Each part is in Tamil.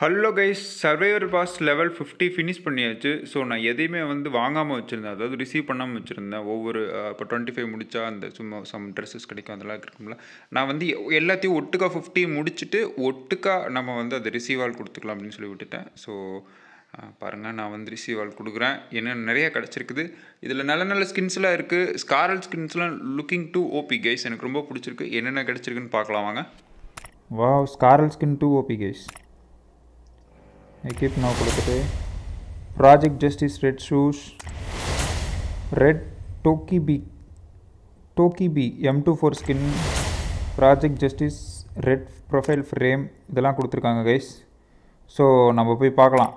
Hello guys survivor pass level fifty finish பண்ணியாச்சு. ஸோ நான் எதையுமே வந்து வாங்காமல் வச்சுருந்தேன். அதாவது ரிசீவ் பண்ணாமல் வச்சுருந்தேன். ஒவ்வொரு இப்போ டுவெண்ட்டி ஃபைவ் முடிச்சா அந்த சும்மா சம் ட்ரெஸ்ஸஸ் கிடைக்கும் அதெல்லாம் இருக்கும்ல. நான் வந்து எல்லாத்தையும் ஒட்டுக்கா ஃபிஃப்டி முடிச்சுட்டு ஒட்டுக்கா நம்ம வந்து அதை ரிசீவ் ஆல் கொடுத்துக்கலாம் அப்படின்னு சொல்லி விட்டுட்டேன். ஸோ பாருங்கள் நான் வந்து ரிசீவ் ஆல் கொடுக்குறேன். என்னென்ன நிறையா கிடச்சிருக்குது. இதில் நல்ல நல்ல ஸ்கின்ஸ்லாம் இருக்குது ஸ்காரல் ஸ்கின்ஸ்லாம் லுக்கிங் டு ஓபி கைஸ் எனக்கு ரொம்ப பிடிச்சிருக்கு. என்னென்ன கிடச்சிருக்குன்னு பார்க்கலாம் வாங்க. Wow Scar L skin too OP guys equip நான் கொடுத்துட்டு project justice red shoes red டோக்கி B டோக்கி B M two four skin project justice red profile frame இதெல்லாம் கொடுத்துருக்காங்க கைஸ் ஸோ நம்ம போய் பார்க்கலாம்.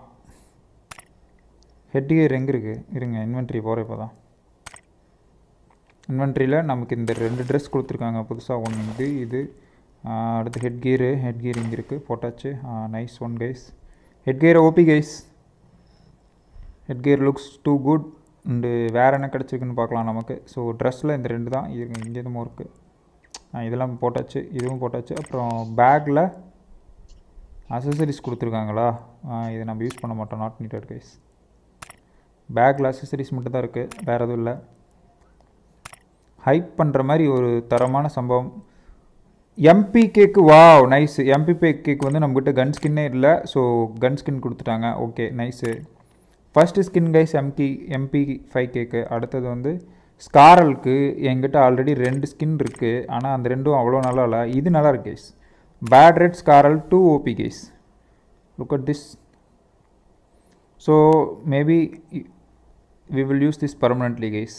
ஹெட் கியர் எங்கே இருக்குது இருங்க இன்வென்ட்ரி போகிற இப்போ தான் இன்வென்ட்ரியில் நமக்கு இந்த ரெண்டு ட்ரெஸ் கொடுத்துருக்காங்க புதுசாக ஒன்று இது இது அடுத்து ஹெட் கியரு ஹெட் கியர் இங்கே இருக்குது போட்டாச்சு. Nice one guys headgear OP guys head looks too good and வேறு என்ன கிடச்சிருக்குன்னு பார்க்கலாம் நமக்கு. ஸோ ட்ரெஸ்ஸில் இந்த ரெண்டு தான். இது இங்கே எதுவும் இருக்குது இதெல்லாம் போட்டாச்சு. இதுவும் போட்டாச்சு. அப்புறம் பேக்கில் அசசரிஸ் கொடுத்துருக்காங்களா? இதை நம்ம யூஸ் பண்ண மாட்டோம். நாட் நீட்டட் கைஸ் பேக்கில் அசசரிஸ் மட்டும் தான் இருக்குது வேறு எதுவும் இல்லை. ஹைப் பண்ணுற மாதிரி ஒரு தரமான சம்பவம். எம்பி கேக்கு வாவ் நைஸ் எம்பி கேக்கு வந்து நம்மக்கிட்ட கன் ஸ்கின்னே இல்லை. ஸோ கன் ஸ்கின் கொடுத்துட்டாங்க. Okay nice first skin guys எம்கி MP five கேக்கு அடுத்தது வந்து ஸ்காரலுக்கு என்கிட்ட ஆல்ரெடி ரெண்டு ஸ்கின் இருக்குது ஆனால் அந்த ரெண்டும் அவ்வளோ நல்லா இல்லை. இது நல்லா இருக்கு guys bad red Scar L too OP guys look at this so maybe we will use this permanently case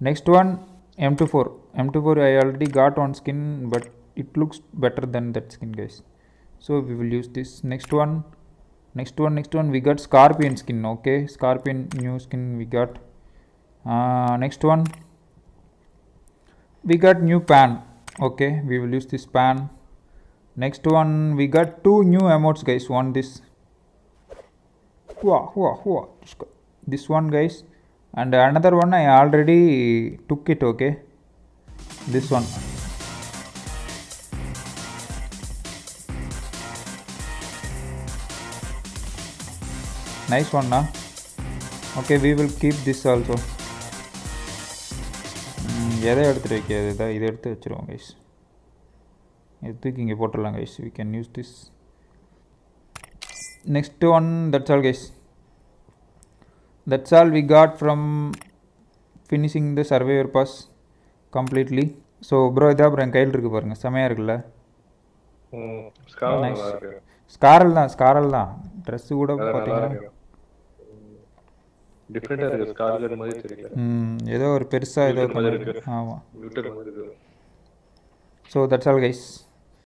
next one M two four M two four I already got one skin but it looks better than that skin guys. So we will use this next one. Next one next one we got scorpion skin okay? Scorpion new skin we got. Uh, next one. We got new pan okay? We will use this pan. Next one we got two new emotes guys. One this. Hua. This go- This one, guys, and another one I already took it. Okay, this one. Nice one, na. Okay, we will keep this also. ம், எதை எடுத்துகிட்டு வைக்கிறது? இதை இதை எடுத்து வச்சுருவோம் கைஸ் இது தூக்கி இங்கே போட்டுடலாம் guys we can use this. Next one that's all guys. That's all we got from finishing the survivor pass completely. So bro இதாக அப்புறம் என் கையில் இருக்குது பாருங்கள் செமையாக இருக்குல்ல? ஸ்காரல் தான் ஸ்காரல் தான். ட்ரெஸ்ஸு கூட பார்த்தீங்கன்னா டிஃப்ரெண்டா இருக்கு ஸ்கார் மாதிரி தெரியல ம், ஏதோ ஒரு பெருசாக ஏதோ இருக்கு. So that's all guys